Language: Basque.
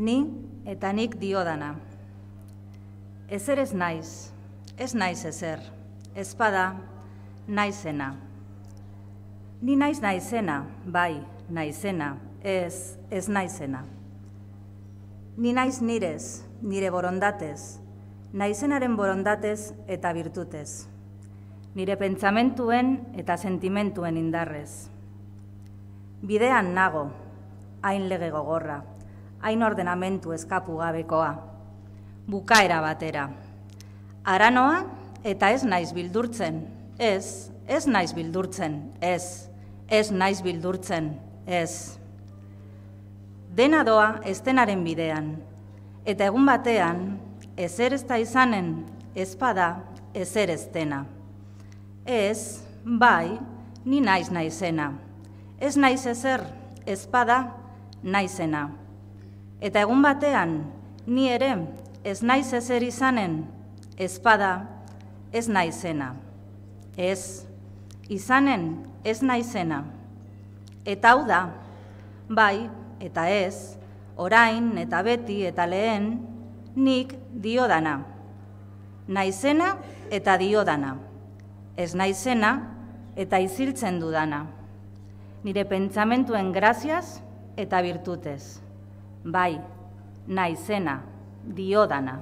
ni eta nik diodana. Ezer ez naiz, ez naiz ezer, ezpada naizena. Ni naiz naizena, bai, naizena, ez, ez naizena. Ni naiz nirez, nire borondatez, naizenaren borondatez eta virtutez. Nire pentsamentuen eta sentimentuen indarrez. Bidean nago, hain lege gogorra, hain ordenamentu eskapu gabekoa, bukaera batera. Aranoa eta ez naiz bildurtzen, ez, ez naiz bildurtzen, ez, ez naiz bildurtzen, ez. Dena doa estenaren bidean, eta egun batean, ezer ez da izanen, ezpada, ezer ez dena. Ez, bai, ni naiz naizena. Ez naiz ezer, ezpada, naizena. Eta egun batean, ni ere, ez naiz ezer izanen, ezpada, ez naizena. Ez, izanen, ez naizena. Eta hau da, bai, eta ez, orain eta beti eta lehen, nik diodana. Naizena eta diodana. Ez naizena eta iziltzen dudana. Nire pentsamentuen graziaz eta virtutez. Bai, naizena, diodana.